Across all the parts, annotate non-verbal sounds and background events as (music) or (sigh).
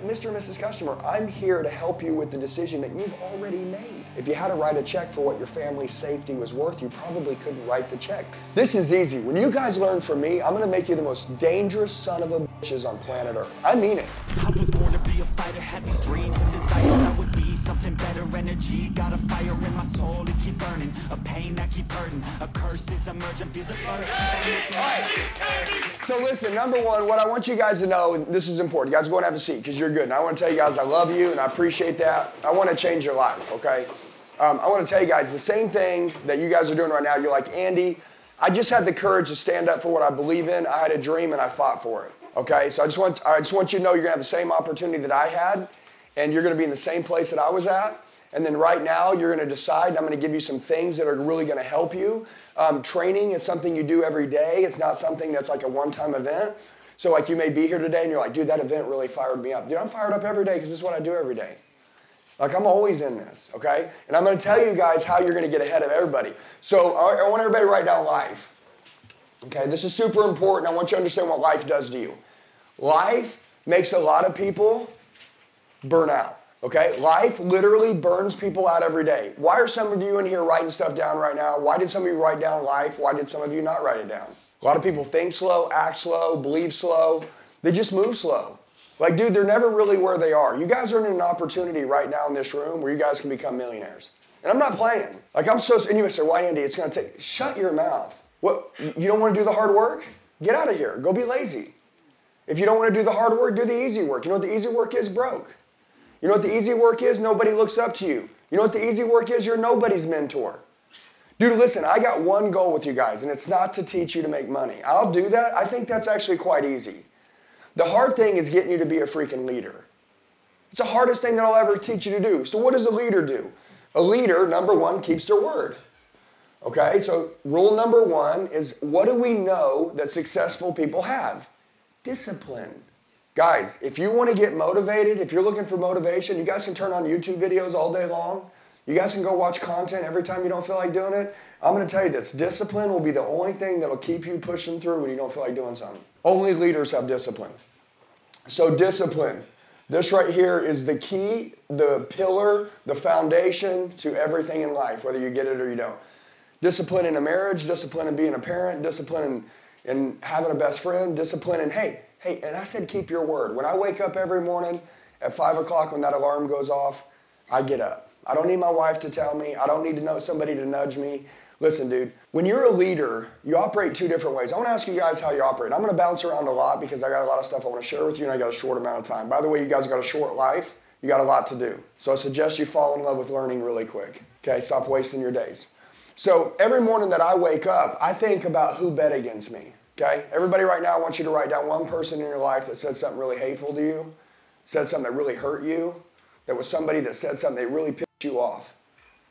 Mr. and Mrs. Customer, I'm here to help you with the decision that you've already made. If you had to write a check for what your family's safety was worth, you probably couldn't write the check. This is easy. When you guys learn from me, I'm gonna make you the most dangerous son of a bitches on planet Earth. I mean it. I was born to be a fighter, had these dreams and desires. Something better, energy. Got a fire in my soul to keep burning, a pain that keep hurting. A curse is emerging, feel the earth. So listen, number one, what I want you guys to know, and this is important. You guys go and have a seat because you're good. And I want to tell you guys I love you and I appreciate that. I want to change your life, okay? Um, I want to tell you guys the same thing that you guys are doing right now. You're like, Andy, I just had the courage to stand up for what I believe in. I had a dream and I fought for it. Okay, so I just want I just want you to know you're gonna have the same opportunity that I had, and you're gonna be in the same place that I was at. And then right now, you're gonna decide. I'm gonna give you some things that are really gonna help you. Um, training is something you do every day. It's not something that's like a one-time event. So like you may be here today and you're like, dude, that event really fired me up. Dude, I'm fired up every day because this is what I do every day. Like I'm always in this, okay? And I'm gonna tell you guys how you're gonna get ahead of everybody. So I I want everybody to write down life. Okay, this is super important. I want you to understand what life does to you. Life makes a lot of people burn out. Okay, life literally burns people out every day. Why are some of you in here writing stuff down right now? Why did some of you write down life? Why did some of you not write it down? A lot of people think slow, act slow, believe slow. They just move slow. Like, dude, they're never really where they are. You guys are in an opportunity right now in this room where you guys can become millionaires. And I'm not playing. Like, I'm so, and you say, why, Andy? It's gonna take, shut your mouth. What, you don't wanna do the hard work? Get out of here. Go be lazy. If you don't wanna do the hard work, do the easy work. You know what the easy work is? Broke. You know what the easy work is? Nobody looks up to you. You know what the easy work is? You're nobody's mentor. Dude, listen, I got one goal with you guys, and it's not to teach you to make money. I'll do that. I think that's actually quite easy. The hard thing is getting you to be a freaking leader. It's the hardest thing that I'll ever teach you to do. So, what does a leader do? A leader, number one, keeps their word. Okay, so rule number one is what do we know that successful people have? Discipline. Guys, if you want to get motivated, if you're looking for motivation, you guys can turn on YouTube videos all day long. You guys can go watch content every time you don't feel like doing it. I'm going to tell you this discipline will be the only thing that'll keep you pushing through when you don't feel like doing something. Only leaders have discipline. So, discipline. This right here is the key, the pillar, the foundation to everything in life, whether you get it or you don't. Discipline in a marriage, discipline in being a parent, discipline in, in having a best friend, discipline in, hey, hey, and I said keep your word. When I wake up every morning at 5 o'clock when that alarm goes off, I get up. I don't need my wife to tell me. I don't need to know somebody to nudge me. Listen, dude, when you're a leader, you operate two different ways. I want to ask you guys how you operate. I'm going to bounce around a lot because I got a lot of stuff I want to share with you and I got a short amount of time. By the way, you guys got a short life. You got a lot to do. So I suggest you fall in love with learning really quick. Okay, stop wasting your days. So every morning that I wake up, I think about who bet against me. Okay, everybody right now, I want you to write down one person in your life that said something really hateful to you, said something that really hurt you, that was somebody that said something that really pissed you off.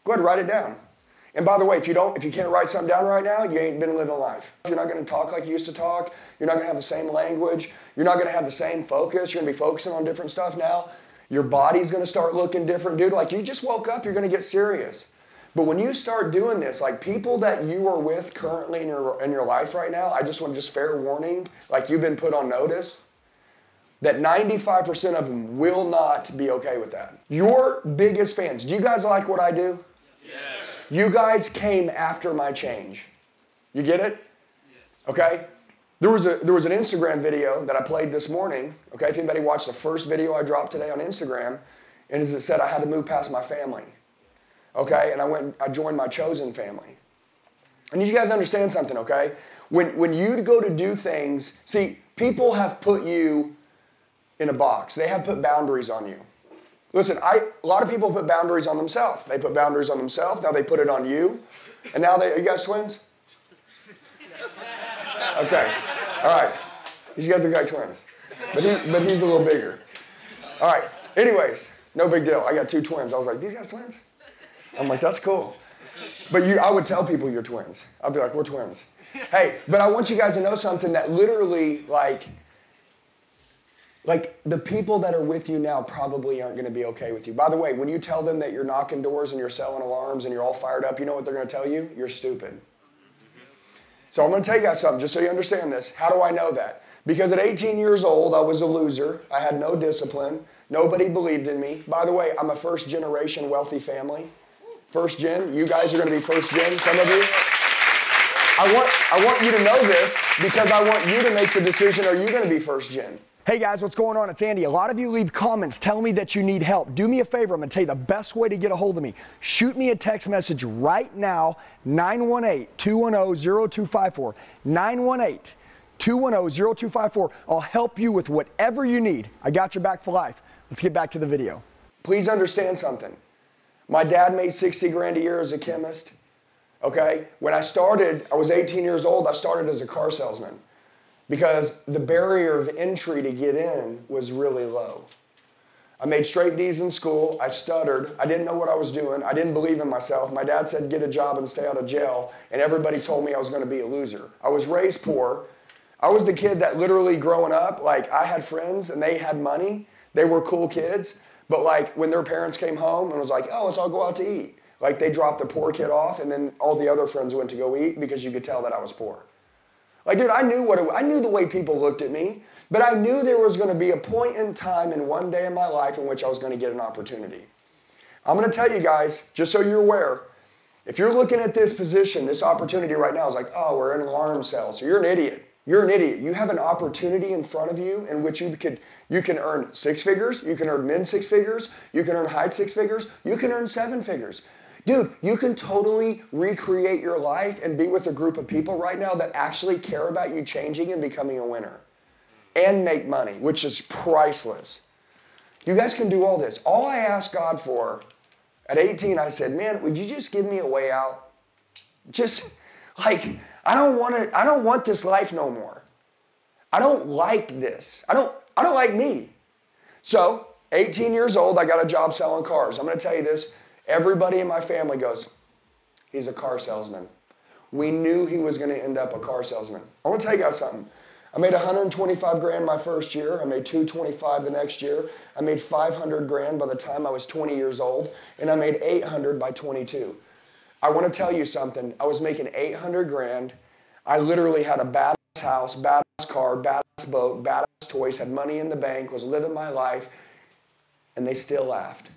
Go ahead write it down. And by the way, if you don't, if you can't write something down right now, you ain't been living life. You're not to talk like you used to talk. You're not to have the same language. You're not to have the same focus. You're to be focusing on different stuff now. Your body's to start looking different, dude. Like you just woke up, you're to get serious. But when you start doing this, like people that you are with currently in your in your life right now, I just want just fair warning, like you've been put on notice that 95% of them will not be okay with that. Your biggest fans, do you guys like what I do? Yes. You guys came after my change. You get it? Yes. Okay? There was, a, there was an Instagram video that I played this morning. Okay, if anybody watched the first video I dropped today on Instagram, and as it said, I had to move past my family. Okay, and I went, I joined my chosen family. I need you guys to understand something, okay? When, when you go to do things, see, people have put you in a box. They have put boundaries on you. Listen, I, a lot of people put boundaries on themselves. They put boundaries on themselves. Now they put it on you. And now they, are you guys twins? Okay. All right. You guys look like twins. But, he, but he's a little bigger. All right. Anyways, no big deal. I got two twins. I was like, these guys twins? I'm like, that's cool. But you, I would tell people you're twins. I'd be like, we're twins. Hey, but I want you guys to know something that literally, like, like the people that are with you now probably aren't going to be okay with you. By the way, when you tell them that you're knocking doors and you're selling alarms and you're all fired up, you know what they're going to tell you? You're stupid. So I'm going to tell you guys something, just so you understand this. How do I know that? Because at 18 years old, I was a loser. I had no discipline. Nobody believed in me. By the way, I'm a first generation wealthy family. First gen. You guys are going to be first gen, some of you. I want, I want you to know this because I want you to make the decision are you going to be first gen? Hey guys, what's going on? It's Andy. A lot of you leave comments telling me that you need help. Do me a favor. I'm going to tell you the best way to get a hold of me. Shoot me a text message right now 918 210 0254. 918 210 0254. I'll help you with whatever you need. I got your back for life. Let's get back to the video. Please understand something. My dad made 60 grand a year as a chemist. Okay? When I started, I was 18 years old, I started as a car salesman because the barrier of entry to get in was really low. I made straight D's in school. I stuttered. I didn't know what I was doing. I didn't believe in myself. My dad said, get a job and stay out of jail. And everybody told me I was going to be a loser. I was raised poor. I was the kid that literally growing up, like, I had friends and they had money. They were cool kids. But, like, when their parents came home and was like, oh, let's all go out to eat. Like they dropped the poor kid off, and then all the other friends went to go eat because you could tell that I was poor. Like, dude, I knew what it, I knew the way people looked at me, but I knew there was going to be a point in time in one day in my life in which I was going to get an opportunity. I'm going to tell you guys, just so you're aware, if you're looking at this position, this opportunity right now is like, oh, we're in alarm cells. So you're an idiot. You're an idiot. You have an opportunity in front of you in which you could you can earn six figures, you can earn mid six figures, you can earn high six figures, you can earn seven figures. Dude, you can totally recreate your life and be with a group of people right now that actually care about you changing and becoming a winner and make money, which is priceless. You guys can do all this. All I asked God for at 18, I said, Man, would you just give me a way out? Just like, I don't want to, I don't want this life no more. I don't like this. I don't, I don't like me. So, 18 years old, I got a job selling cars. I'm going to tell you this Everybody in my family goes, he's a car salesman. We knew he was going to end up a car salesman. I want to tell you guys something. I made 125 grand my first year. I made 225 the next year. I made 500 grand by the time I was 20 years old, and I made 800 by 22. I want to tell you something. I was making 800 grand. I literally had a badass house, badass car, badass boat, badass toys, had money in the bank, was living my life, and they still laughed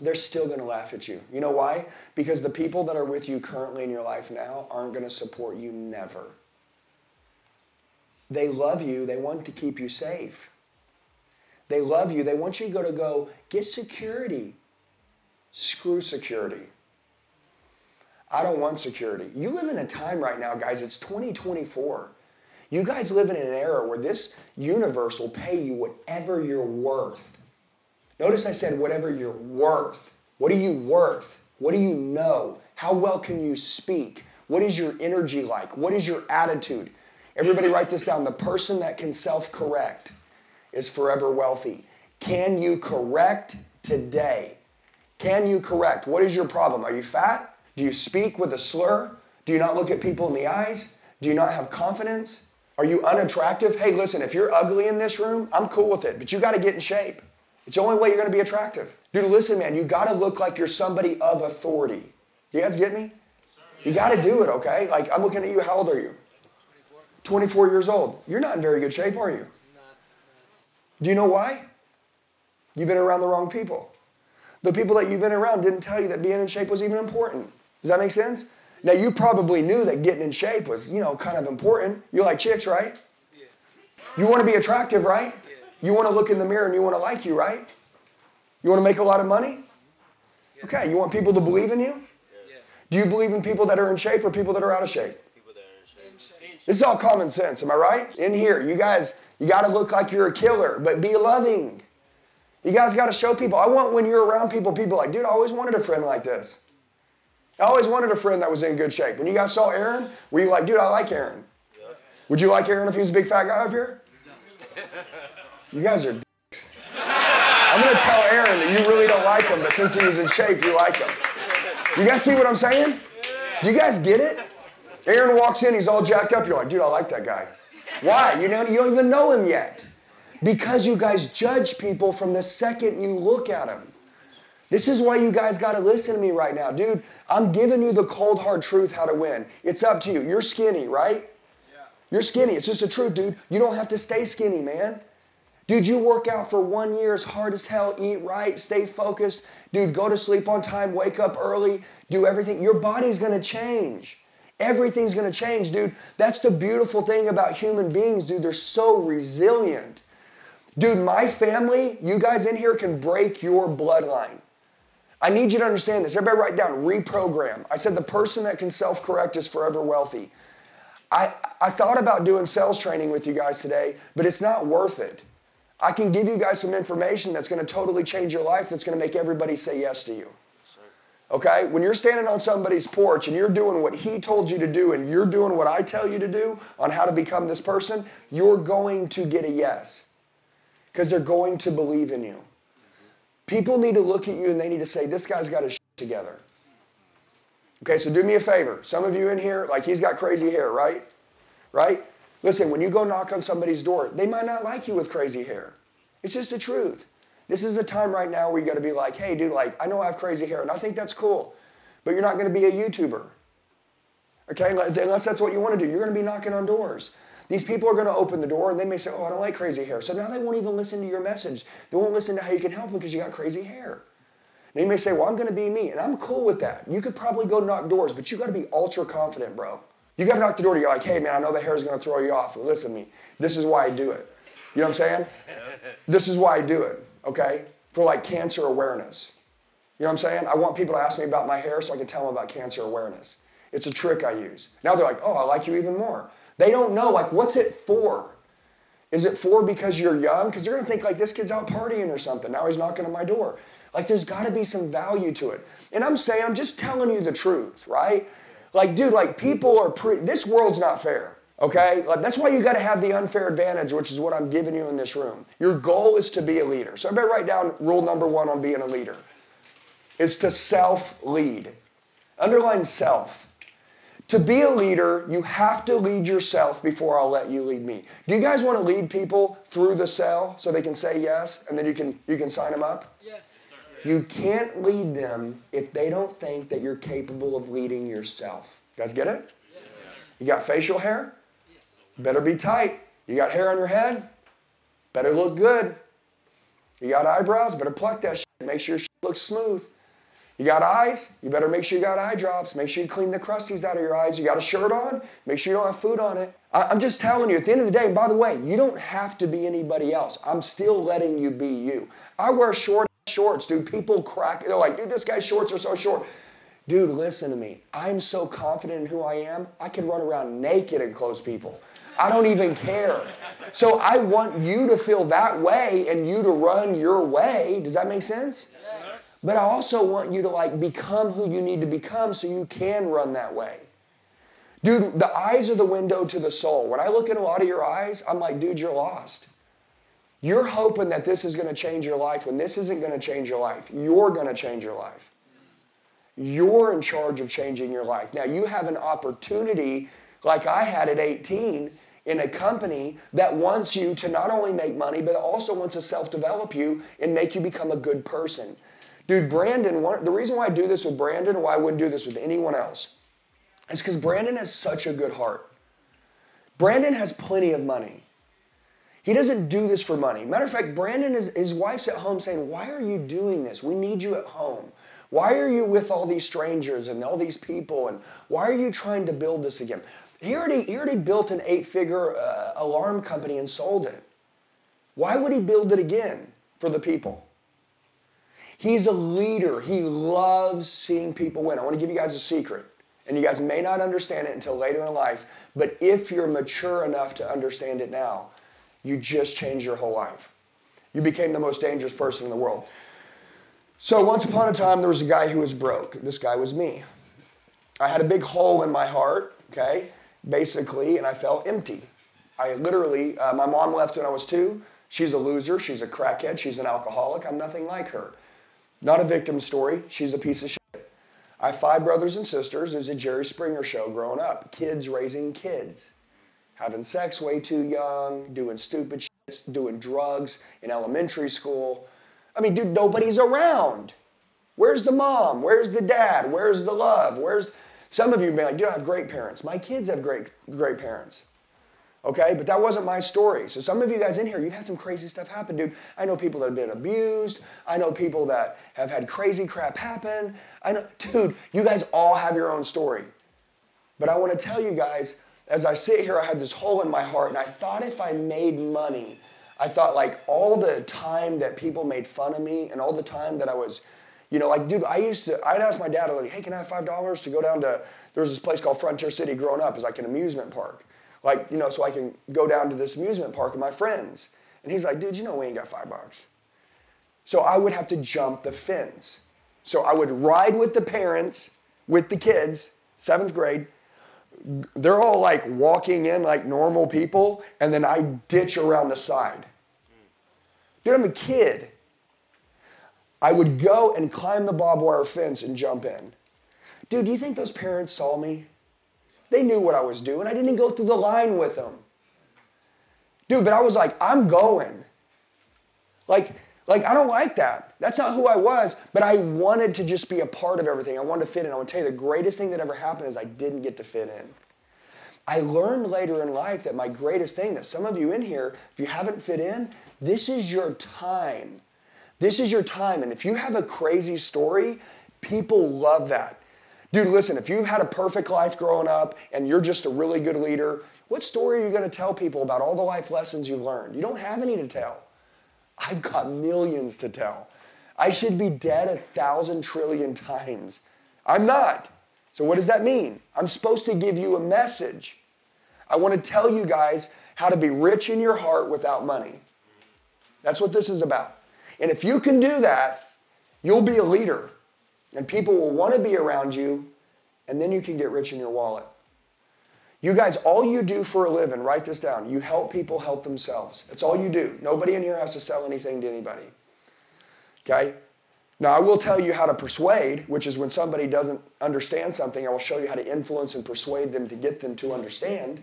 they're still going to laugh at you. You know why? Because the people that are with you currently in your life now aren't going to support you never. They love you, they want to keep you safe. They love you, they want you to go to go get security. Screw security. I don't want security. You live in a time right now, guys, it's 2024. You guys live in an era where this universe will pay you whatever you're worth. Notice I said whatever you're worth. What are you worth? What do you know? How well can you speak? What is your energy like? What is your attitude? Everybody write this down. The person that can self correct is forever wealthy. Can you correct today? Can you correct? What is your problem? Are you fat? Do you speak with a slur? Do you not look at people in the eyes? Do you not have confidence? Are you unattractive? Hey, listen, if you're ugly in this room, I'm cool with it, but you got to get in shape. It's the only way you're going to be attractive. Dude, listen, man, you got to look like you're somebody of authority. You guys get me? You got to do it, okay? Like, I'm looking at you. How old are you? 24 years old. You're not in very good shape, are you? Do you know why? You've been around the wrong people. The people that you've been around didn't tell you that being in shape was even important. Does that make sense? Now, you probably knew that getting in shape was, you know, kind of important. You like chicks, right? Yeah. You want to be attractive, right? Yeah. You want to look in the mirror and you want to like you, right? You want to make a lot of money? Okay, you want people to believe in you? Do you believe in people that are in shape or people that are out of shape? This is all common sense, am I right? In here, you guys, you got to look like you're a killer, but be loving. You guys got to show people. I want when you're around people, people like, dude, I always wanted a friend like this. I always wanted a friend that was in good shape. When you guys saw Aaron, were you like, dude, I like Aaron? Would you like Aaron if he was a big fat guy up here? You guys are dicks. I'm going to tell Aaron that you really don't like him, but since he was in shape, you like him. You guys see what I'm saying? Do you guys get it? Aaron walks in, he's all jacked up. You're like, dude, I like that guy. Why? You know, you don't even know him yet. Because you guys judge people from the second you look at them. This is why you guys got to listen to me right now. Dude, I'm giving you the cold hard truth how to win. It's up to you. You're skinny, right? Yeah. You're skinny. It's just the truth, dude. You don't have to stay skinny, man. Dude, you work out for one year as hard as hell, eat right, stay focused. Dude, go to sleep on time, wake up early, do everything. Your body's gonna change. Everything's gonna change, dude. That's the beautiful thing about human beings, dude. They're so resilient. Dude, my family, you guys in here can break your bloodline. I need you to understand this. Everybody write down reprogram. I said the person that can self correct is forever wealthy. I, I thought about doing sales training with you guys today, but it's not worth it. I can give you guys some information that's going to totally change your life, that's going to make everybody say yes to you. Okay? When you're standing on somebody's porch and you're doing what he told you to do and you're doing what I tell you to do on how to become this person, you're going to get a yes. Because they're going to believe in you. People need to look at you and they need to say, this guy's got his shit together. Okay, so do me a favor. Some of you in here, like he's got crazy hair, right? Right? Listen, when you go knock on somebody's door, they might not like you with crazy hair. It's just the truth. This is a time right now where you got to be like, hey, dude, like, I know I have crazy hair, and I think that's cool, but you're not going to be a YouTuber. Okay, unless that's what you want to do. You're going to be knocking on doors. These people are going to open the door and they may say, oh, I don't like crazy hair. So now they won't even listen to your message. They won't listen to how you can help them because you got crazy hair. And you may say, well, I'm going to be me, and I'm cool with that. You could probably go knock doors, but you got to be ultra confident, bro. You got to knock the door. You're like, hey, man, I know the hair is going to throw you off. Listen to me. This is why I do it. You know what I'm saying? (laughs) This is why I do it, okay? For like cancer awareness. You know what I'm saying? I want people to ask me about my hair so I can tell them about cancer awareness. It's a trick I use. Now they're like, oh, I like you even more. They don't know, like, what's it for? Is it for because you're young? Because they're gonna think, like, this kid's out partying or something. Now he's knocking on my door. Like, there's gotta be some value to it. And I'm saying, I'm just telling you the truth, right? Like, dude, like, people are pre, this world's not fair. Okay? Like, that's why you got to have the unfair advantage, which is what I'm giving you in this room. Your goal is to be a leader. So better write down rule number one on being a leader is to self lead. Underline self. To be a leader, you have to lead yourself before I'll let you lead me. Do you guys want to lead people through the cell so they can say yes and then you can you can sign them up? Yes. You can't lead them if they don't think that you're capable of leading yourself. You guys get it? Yes. You got facial hair? Yes. Better be tight. You got hair on your head? Better look good. You got eyebrows? Better pluck that shit. Make sure your shit looks smooth. You got eyes? You better make sure you got eye drops. Make sure you clean the crusties out of your eyes. You got a shirt on? Make sure you don't have food on it. I, am just telling you, at the end of the day, by the way, you don't have to be anybody else. I'm still letting you be you. I wear short shorts, dude. People crack. They're like, dude, this guy's shorts are so short. Dude, listen to me. I'm so confident in who I am, I can run around naked and close people. I don't even care. So I want you to feel that way and you to run your way. Does that make sense? But I also want you to like become who you need to become so you can run that way. Dude, the eyes are the window to the soul. When I look at a lot of your eyes, I'm like, dude, you're lost. You're hoping that this is going to change your life when this isn't going to change your life. You're going to change your life. You're in charge of changing your life. Now, you have an opportunity, like I had at 18, in a company that wants you to not only make money, but also wants to self develop you and make you become a good person. Dude, Brandon, one, the reason why I do this with Brandon and why I wouldn't do this with anyone else is because Brandon has such a good heart. Brandon has plenty of money. He doesn't do this for money. Matter of fact, Brandon is his wife's at home saying, Why are you doing this? We need you at home. Why are you with all these strangers and all these people? And why are you trying to build this again? He already, he already built an eight figure uh, alarm company and sold it. Why would he build it again for the people? He's a leader. He loves seeing people win. I want to give you guys a secret. And you guys may not understand it until later in life, but if you're mature enough to understand it now, you just changed your whole life. You became the most dangerous person in the world. So, once upon a time, there was a guy who was broke. This guy was me. I had a big hole in my heart, okay? basically, and I felt empty. I literally, uh, my mom left when I was two. She's a loser. She's a crackhead. She's an alcoholic. I'm nothing like her. Not a victim story. She's a piece of shit. I have five brothers and sisters. There's a Jerry Springer show growing up. Kids raising kids. Having sex way too young, doing stupid shit, doing drugs in elementary school. I mean, dude, nobody's around. Where's the mom? Where's the dad? Where's the love? Where's some of you may like, dude, I have great parents. My kids have great, great parents. Okay, but that wasn't my story. So some of you guys in here, you've had some crazy stuff happen, dude. I know people that have been abused. I know people that have had crazy crap happen. I know, dude, you guys all have your own story. But I want to tell you guys, as I sit here, I had this hole in my heart, and I thought if I made money, I thought like all the time that people made fun of me and all the time that I was, you know, like, dude, I used to, I'd ask my dad, like, hey, can I have $5 to go down to, there was this place called Frontier City growing up, it's like an amusement park. Like, you know, so I can go down to this amusement park with my friends. And he's like, dude, you know we ain't got five bucks. So I would have to jump the fence. So I would ride with the parents, with the kids, seventh grade. They're all like walking in like normal people, and then I ditch around the side. Dude, I'm a kid. I would go and climb the barbed wire fence and jump in. Dude, do you think those parents saw me? They knew what I was doing. I didn't go through the line with them. Dude, but I was like, I'm going. Like, like I don't like that. That's not who I was, but I wanted to just be a part of everything. I wanted to fit in. I want to tell you the greatest thing that ever happened is I didn't get to fit in. I learned later in life that my greatest thing, that some of you in here, if you haven't fit in, this is your time. This is your time. And if you have a crazy story, people love that. Dude, listen, if you've had a perfect life growing up and you're just a really good leader, what story are you going to tell people about all the life lessons you've learned? You don't have any to tell. I've got millions to tell. I should be dead a thousand trillion times. I'm not. So, what does that mean? I'm supposed to give you a message. I want to tell you guys how to be rich in your heart without money. That's what this is about. And if you can do that, you'll be a leader. And people will want to be around you, and then you can get rich in your wallet. You guys, all you do for a living, write this down. You help people help themselves. That's all you do. Nobody in here has to sell anything to anybody. Okay? Now, I will tell you how to persuade, which is when somebody doesn't understand something, I will show you how to influence and persuade them to get them to understand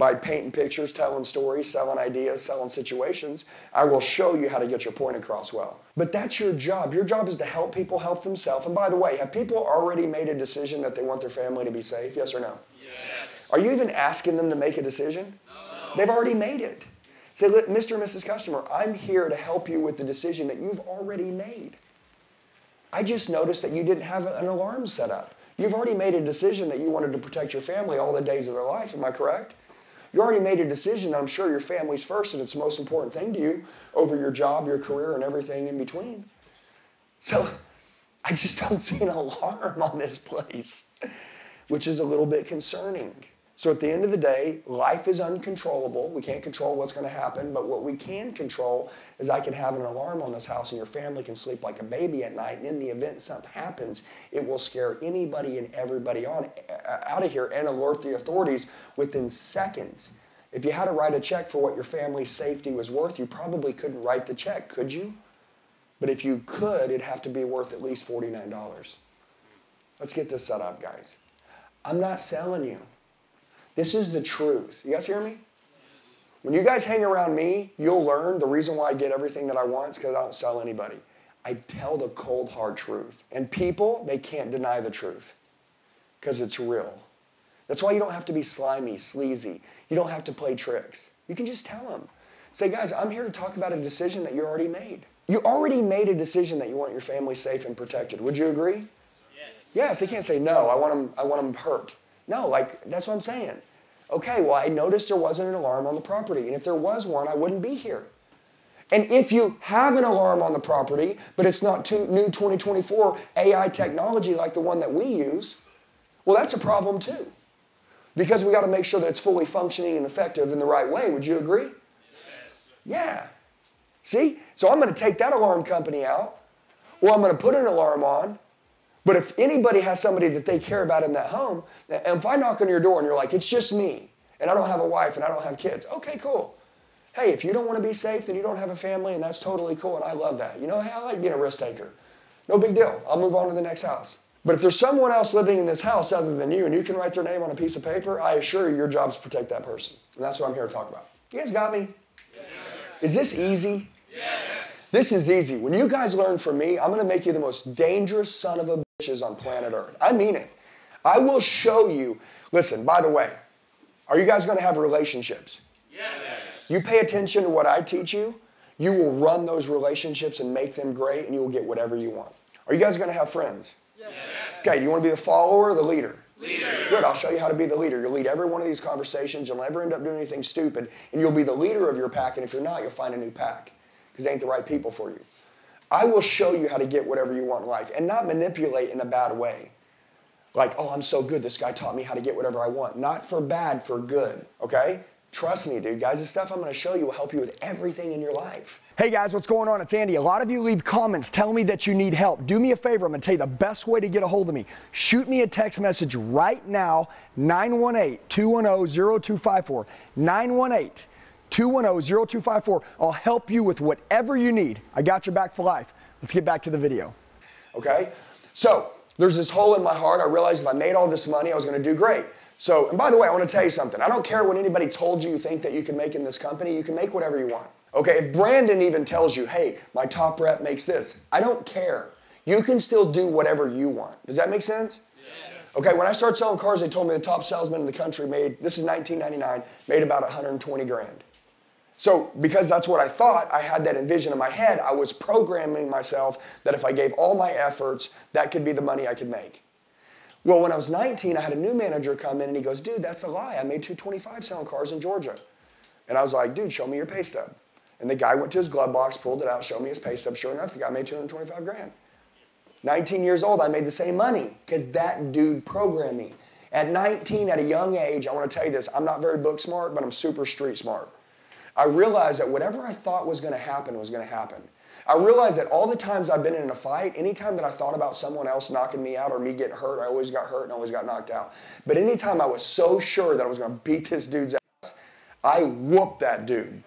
by painting pictures, telling stories, selling ideas, selling situations. I will show you how to get your point across well. But that's your job. Your job is to help people help themselves. And by the way, have people already made a decision that they want their family to be safe? Yes or no? Yes. Are you even asking them to make a decision? No. They've already made it. Say, Mr. and Mrs. Customer, I'm here to help you with the decision that you've already made. I just noticed that you didn't have an alarm set up. You've already made a decision that you wanted to protect your family all the days of their life. Am I correct? You already made a decision. that I'm sure your family's first and it's the most important thing to you over your job, your career, and everything in between. So I just don't see an alarm on this place, which is a little bit concerning. So at the end of the day, life is uncontrollable. We can't control what's going to happen, but what we can control is I can have an alarm on this house and your family can sleep like a baby at night. And in the event something happens, it will scare anybody and everybody on uh, out of here and alert the authorities within seconds. If you had to write a check for what your family's safety was worth, you probably couldn't write the check, could you? But if you could, it'd have to be worth at least $49. Let's get this set up, guys. I'm not selling you. This is the truth. You guys hear me? When you guys hang around me, you'll learn the reason why I get everything that I want is because I don't sell anybody. I tell the cold, hard truth. And people, they can't deny the truth because it's real. That's why you don't have to be slimy, sleazy. You don't have to play tricks. You can just tell them. Say, guys, I'm here to talk about a decision that you already made. You already made a decision that you want your family safe and protected. Would you agree? Yes. Yes, they can't say no. I want them. I want them hurt. No, like that's what I'm saying. Okay, well, I noticed there wasn't an alarm on the property, and if there was one, I wouldn't be here. And if you have an alarm on the property, but it's not too new 2024 AI technology like the one that we use, well, that's a problem too. Because we got to make sure that it's fully functioning and effective in the right way. Would you agree? Yes. Yeah. See? So I'm going to take that alarm company out, or I'm going to put an alarm on, but if anybody has somebody that they care about in that home, and if I knock on your door and you're like, it's just me, and I don't have a wife and I don't have kids, okay, cool. Hey, if you don't want to be safe, then you don't have a family, and that's totally cool, and I love that. You know, hey, I like being a risk taker. No big deal. I'll move on to the next house. But if there's someone else living in this house other than you, and you can write their name on a piece of paper, I assure you your job is to protect that person. And that's what I'm here to talk about. You guys got me? Yes. Is this easy? Yes. This is easy. When you guys learn from me, I'm going to make you the most dangerous son of a bitches on planet Earth. I mean it. I will show you. Listen, by the way, are you guys going to have relationships? Yes. You pay attention to what I teach you, you will run those relationships and make them great, and you will get whatever you want. Are you guys going to have friends? Yes. Okay, do you want to be the follower or the leader? Leader. Good, I'll show you how to be the leader. You'll lead every one of these conversations. You'll never end up doing anything stupid, and you'll be the leader of your pack. And if you're not, you'll find a new pack because they ain't the right people for you. I will show you how to get whatever you want in life and not manipulate in a bad way. Like, oh, I'm so good. This guy taught me how to get whatever I want. Not for bad, for good. Okay? Trust me, dude. Guys, the stuff I'm going to show you will help you with everything in your life. Hey guys, what's going on? It's Andy. A lot of you leave comments telling me that you need help. Do me a favor. I'm going to tell you the best way to get a hold of me. Shoot me a text message right now 918 210 0254. 918 210 0254. I'll help you with whatever you need. I got your back for life. Let's get back to the video. Okay? So, there's this hole in my heart. I realized if I made all this money, I was going to do great. So, and by the way, I want to tell you something. I don't care what anybody told you you think that you can make in this company. You can make whatever you want. Okay, if Brandon even tells you, hey, my top rep makes this, I don't care. You can still do whatever you want. Does that make sense? Okay, when I started selling cars, they told me the top salesman in the country made, this is 1999, made about 120 grand. So, because that's what I thought, I had that envision in my head, I was programming myself that if I gave all my efforts, that could be the money I could make. Well, when I was 19, I had a new manager come in and he goes, dude, that's a lie. I made 225 selling cars in Georgia. And I was like, dude, show me your pay stub. And the guy went to his glove box, pulled it out, showed me his pay stub. Sure enough, the guy made 225 grand. 19 years old, I made the same money because that dude programmed me. At 19, at a young age, I want to tell you this I'm not very book smart, but I'm super street smart. I realized that whatever I thought was going to happen was going to happen. I realized that all the times I've been in a fight, anytime that I thought about someone else knocking me out or me getting hurt, I always got hurt and always got knocked out. But anytime I was so sure that I was going to beat this dude's ass, I whooped that dude.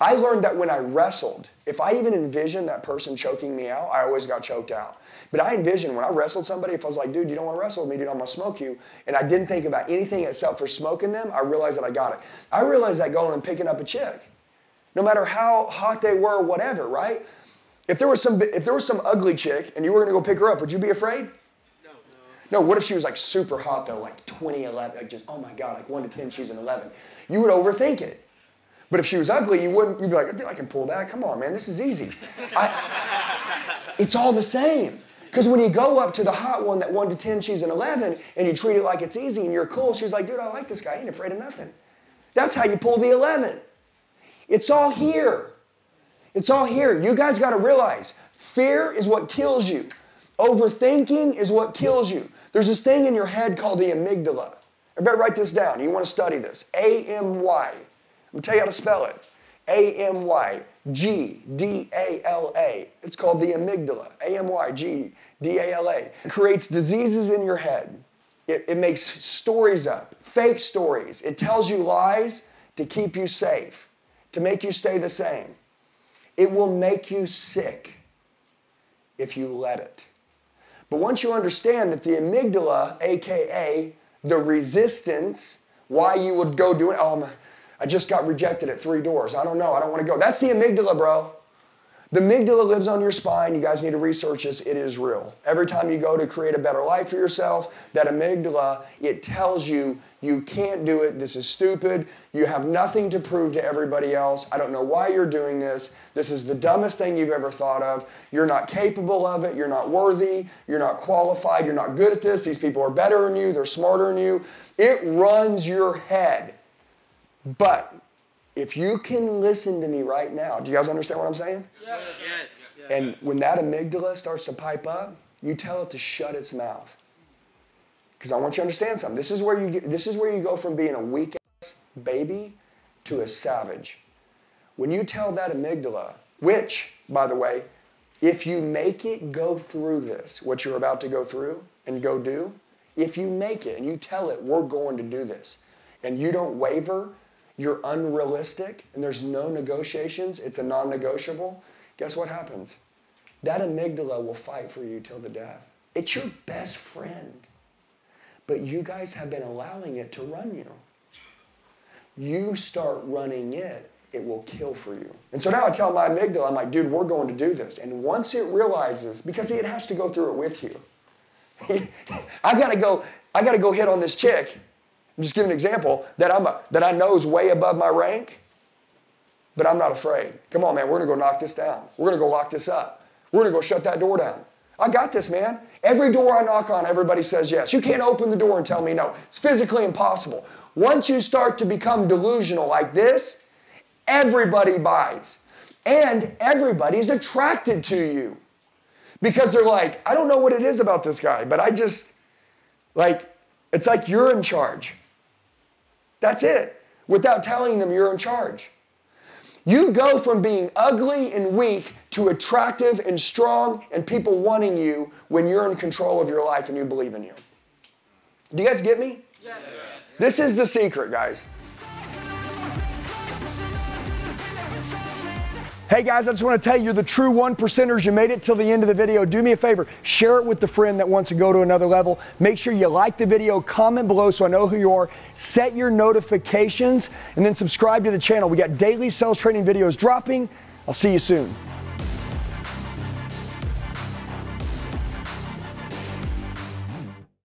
I learned that when I wrestled, if I even envisioned that person choking me out, I always got choked out. But I envisioned when I wrestled somebody, if I was like, dude, you don't want to wrestle with me, dude, I'm going to smoke you, and I didn't think about anything except for smoking them, I realized that I got it. I realized that going and picking up a chick, no matter how hot they were, whatever, right? If there was some if there was some ugly chick and you were gonna go pick her up, would you be afraid? No. No. What if she was like super hot though, like 20, 11, like just oh my god, like one to ten, she's an 11. You would overthink it. But if she was ugly, you wouldn't. You'd be like, dude, I can pull that. Come on, man, this is easy. I, it's all the same. Because when you go up to the hot one, that one to ten, she's an 11, and you treat it like it's easy and you're cool, she's like, dude, I like this guy. Ain't afraid of nothing. That's how you pull the 11. It's all here. It's all here. You guys got to realize fear is what kills you. Overthinking is what kills you. There's this thing in your head called the amygdala. I better write this down. You want to study this. A M Y. I'm to tell you how to spell it. A M Y G D A L A. It's called the amygdala. A M Y G D A L A. It creates diseases in your head. It, it makes stories up, fake stories. It tells you lies to keep you safe, to make you stay the same. It will make you sick if you let it. But once you understand that the amygdala, aka the resistance, why you would go do it, oh, I just got rejected at three doors. I don't know. I don't want to go. That's the amygdala, bro. The amygdala lives on your spine. You guys need to research this. It is real. Every time you go to create a better life for yourself, that amygdala, it tells you you can't do it. This is stupid. You have nothing to prove to everybody else. I don't know why you're doing this. This is the dumbest thing you've ever thought of. You're not capable of it. You're not worthy. You're not qualified. You're not good at this. These people are better than you. They're smarter than you. It runs your head. But if you can listen to me right now, do you guys understand what I'm saying? Yes. yes. And when that amygdala starts to pipe up, you tell it to shut its mouth. Because I want you to understand something. This is where you get, this is where you go from being a weak ass baby to a savage. When you tell that amygdala, which, by the way, if you make it go through this, what you're about to go through and go do, if you make it and you tell it, we're going to do this, and you don't waver you're unrealistic and there's no negotiations, it's a non negotiable, guess what happens? That amygdala will fight for you till the death. It's your best friend. But you guys have been allowing it to run you. You start running it, it will kill for you. And so now I tell my amygdala, I'm like, dude, we're going to do this. And once it realizes, because it has to go through it with you. (laughs) I gotta go, I gotta go hit on this chick just giving an example that I'm a, that I know is way above my rank. but I'm not afraid. Come on, man, we're gonna go knock this down. We're gonna go lock this up. We're gonna go shut that door down. I got this, man. Every door I knock on, everybody says yes. You can't open the door and tell me no. It's physically impossible. Once you start to become delusional like this, everybody buys. And everybody's attracted to you. Because they're like, I don't know what it is about this guy, but I just, like, it's like you're in charge. That's it, without telling them you're in charge. You go from being ugly and weak to attractive and strong and people wanting you when you're in control of your life and you believe in you. Do you guys get me? Yes. This is the secret, guys. Hey guys, I just want to tell you, you're the true one percenters. You made it till the end of the video. Do me a favor, share it with the friend that wants to go to another level. Make sure you like the video, comment below so I know who you are, set your notifications, and then subscribe to the channel. We got daily sales training videos dropping. I'll see you soon.